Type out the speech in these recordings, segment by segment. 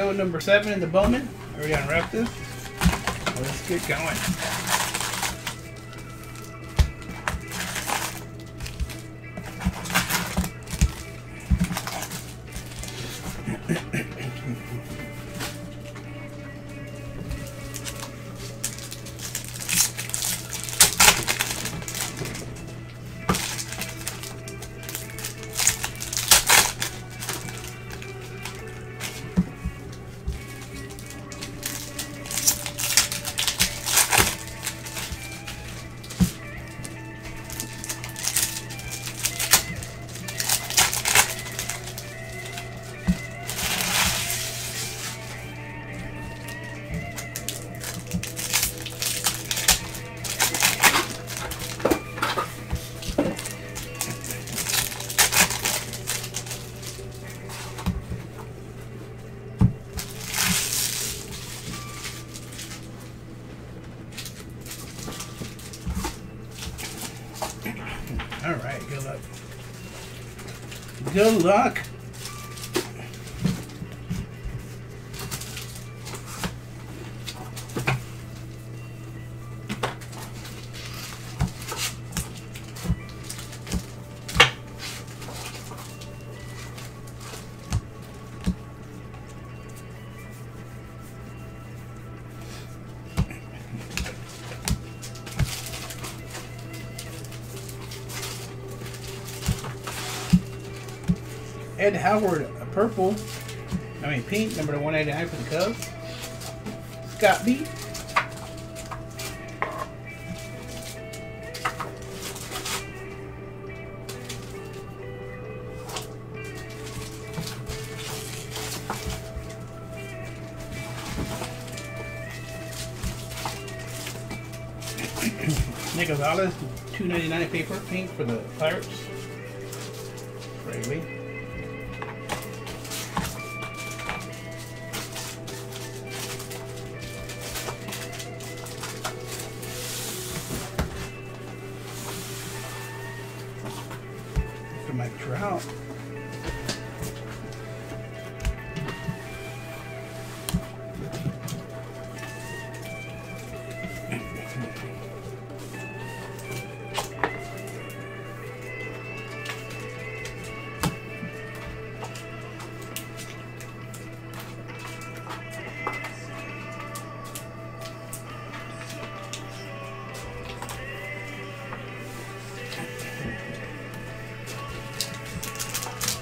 go number seven in the Bowman. Already unwrapped this. Let's get going. Good Ed Howard, a purple. I mean pink, number 189 for the Cubs. Scott B. Nick Gonzalez, 299 paper, pink for the Pirates. Fraley.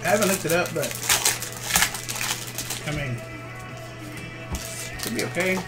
I haven't looked it up, but I mean, should be okay.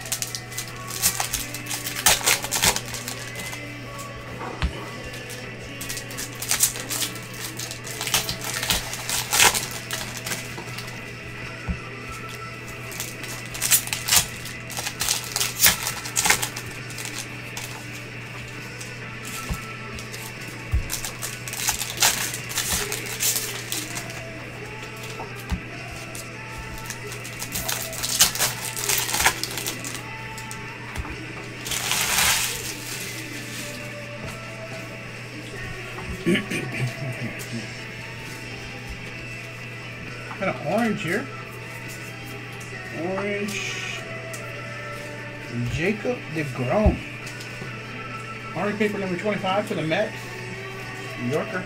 Orange here. Orange. Jacob DeGrom. Orange paper number 25 for the Mets. New Yorker.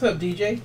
What's up, DJ?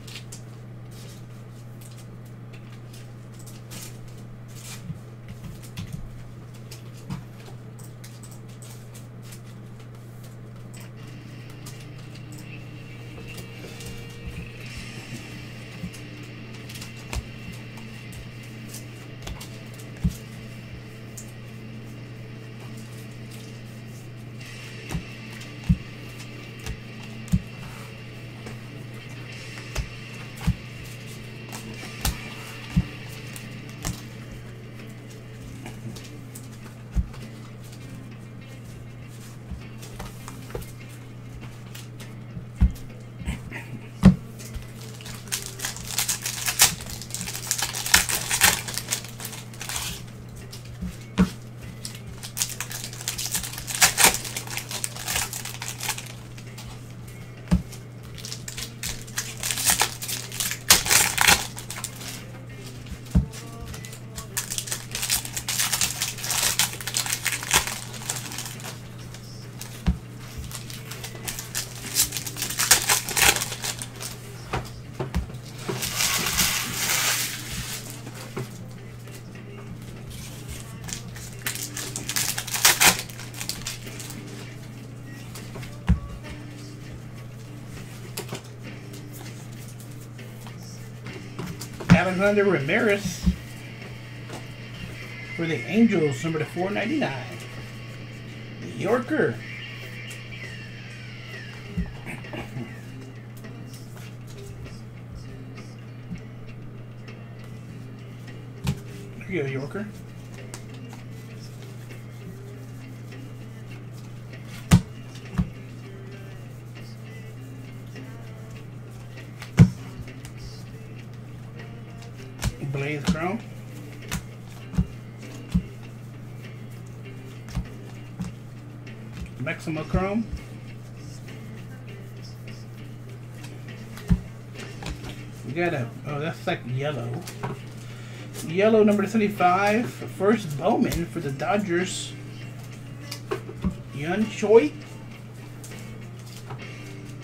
Alexander Ramirez for the Angels, number to 499. The Yorker. Here you go, Yorker. Maxima Chrome. We got a, oh, that's like yellow. Yellow number 75, first Bowman for the Dodgers. Yun Choi.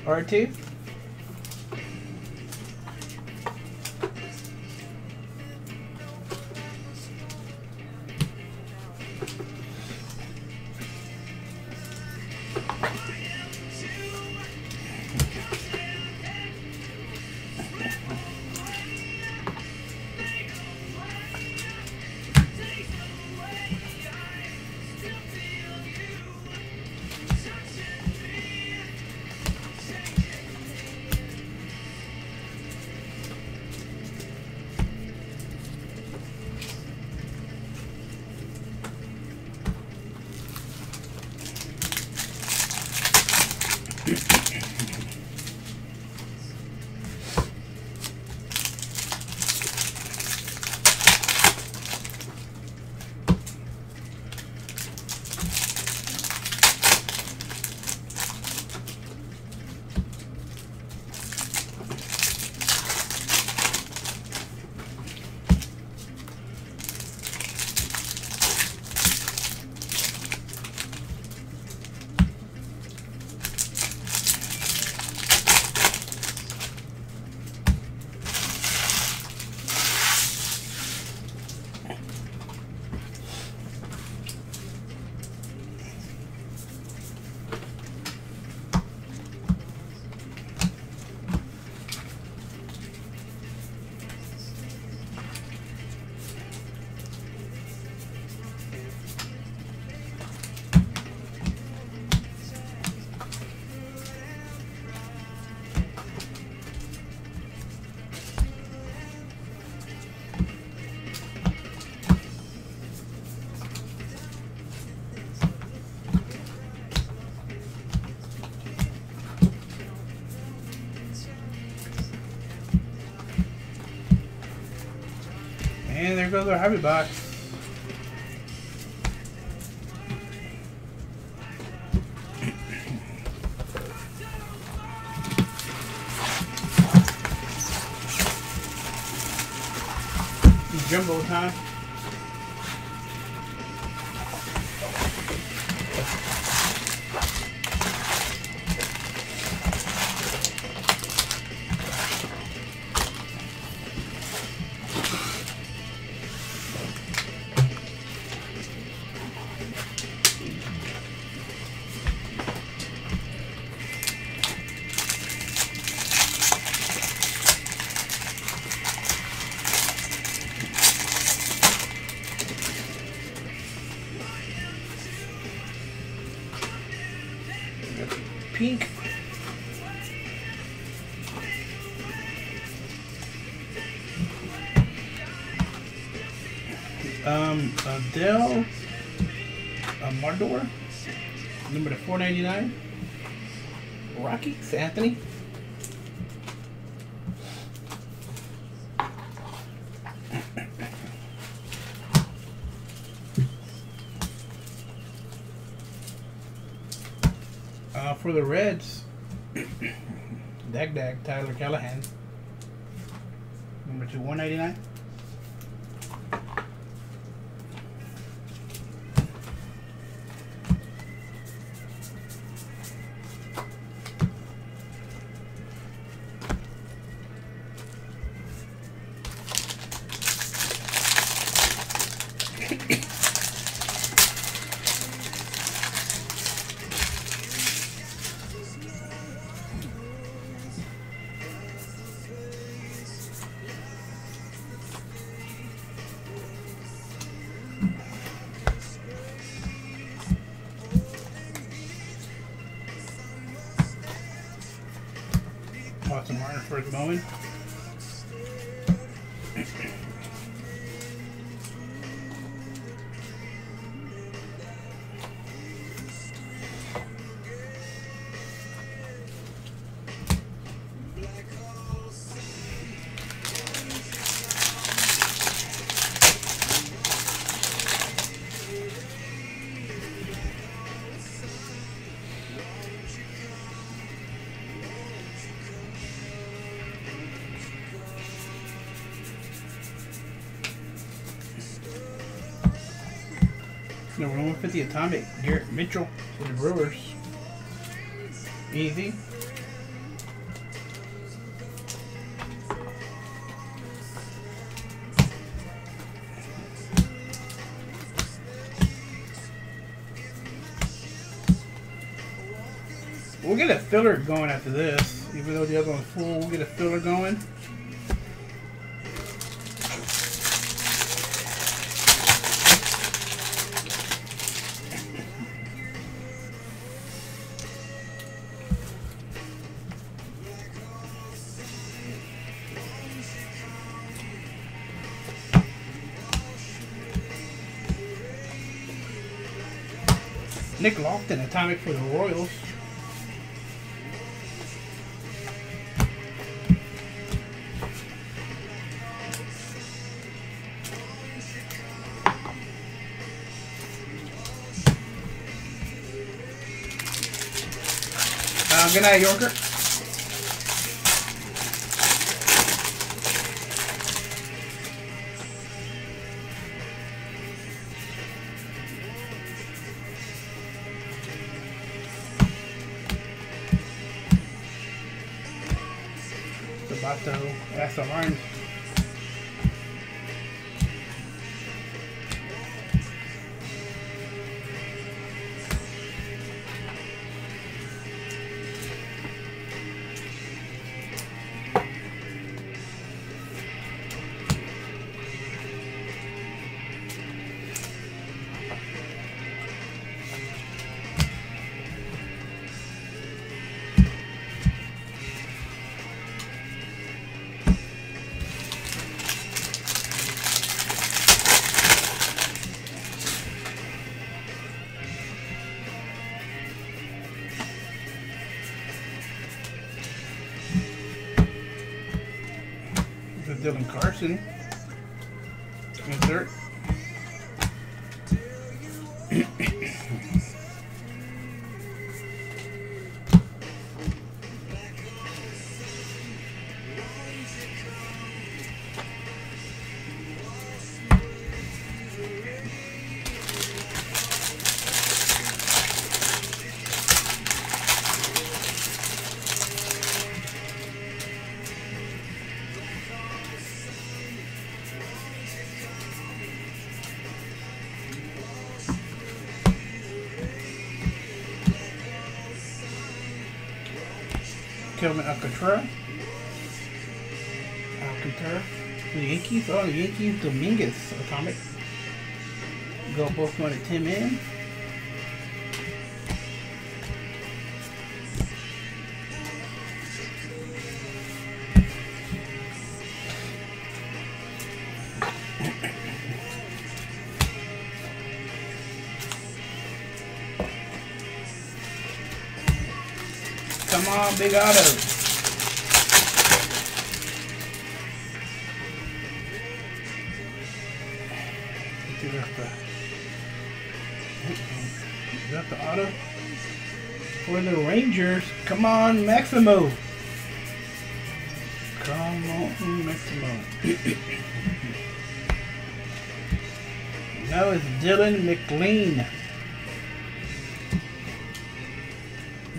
R2. Goes our hobby box. Jumbo time. Um, Adael Amador, number to 499. Rocky Anthony. Uh, for the Reds, Dag Dag Tyler Callihan, number to 199. First moment. Number 150 Atomic, Garrett Mitchell for the Brewers. Easy. We'll get a filler going after this, even though the other one's full. We'll get a filler going. Nick Loftin, Atomic for the Royals. Uh, good night, Yorker. That's the Dylan Carlson. Insert. Kelvin Alcantara. Alcantara. The Yankees. Oh, the Yankees. Dominguez atomic. Go both going to Tim in. Big the, is that the auto? For the Rangers. Come on, Maximo. Come on, Maximo. now it's Dylan McLean.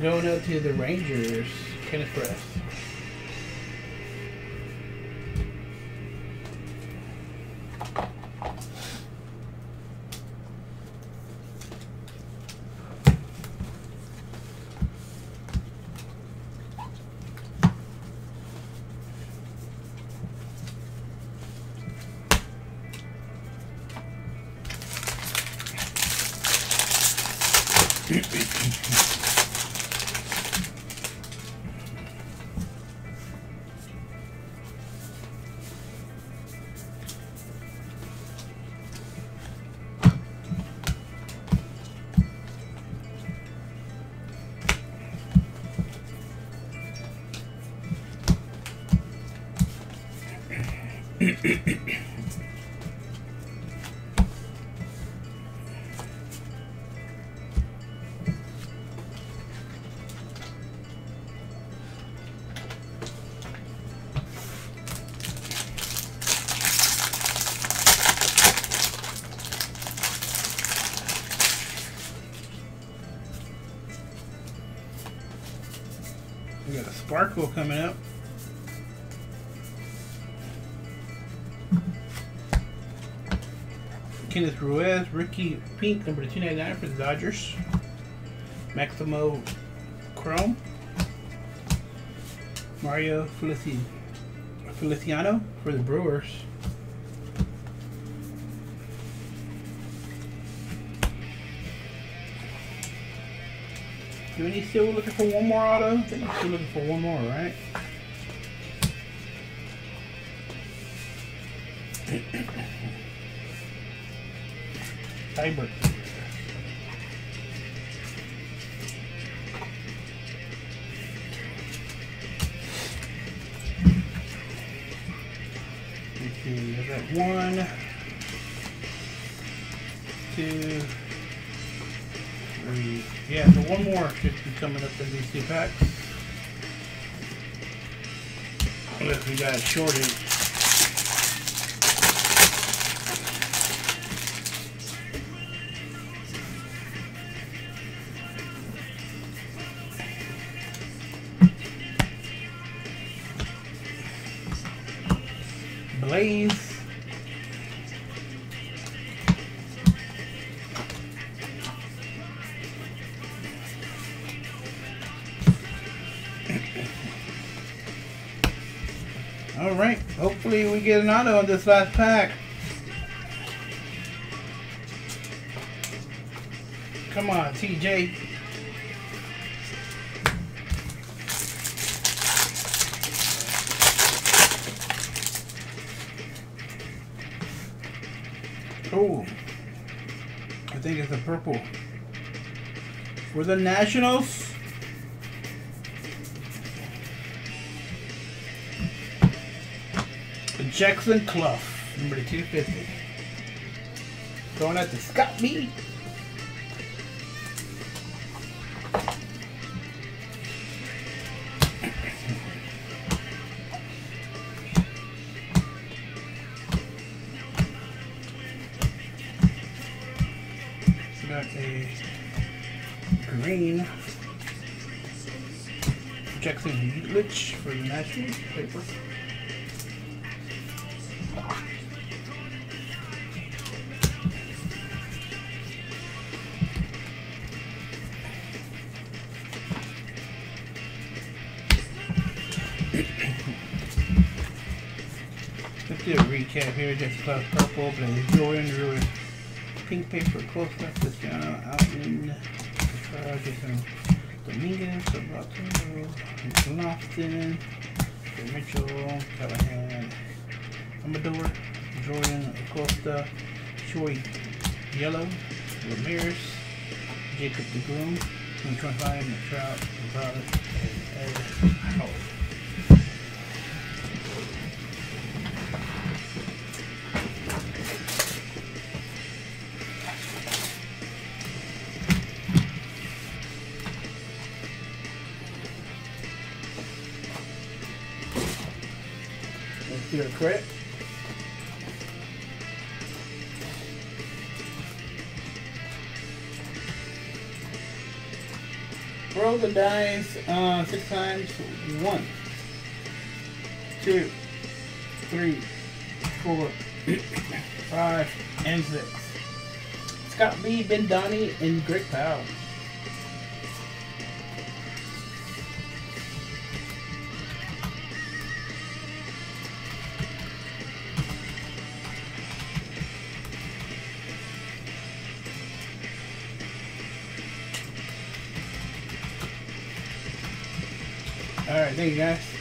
Going out to the Rangers, Kenneth Press. Sparkle coming up. Kenneth Ruiz, Ricky Pink, number 299 for the Dodgers. Maximo Chrome. Mario Felici Feliciano for the Brewers. Do we still looking for one more auto? I think still looking for one more, right? Tiber. Coming up in these two packs. Unless we got a shortage. Blaze. We get an auto on this last pack. Come on, TJ. Oh, I think it's a purple. For the Nationals. Jackson Cluff, number 250. Going at the Scott B. Got a green Jackson Yelich for the Nationals paper. Recap here. Just Cloud Purple, Blaze Jordan, Ruin, Pink Paper, Close Up, Cristiano, Alton, Petrarca, Jasson Dominguez, Roberto, Loftin, Mitchell, Callihan, Amador, Jordan, Acosta, Choi, Yellow, Ramirez, Jacob DeGrom, 125, Trout, Gonzalez, and Ed Howard. Crit. Roll the dice uh, six times. One, two, three, four, five, and six. Scott B, Ben Donnie, and Greg Powell. You guys.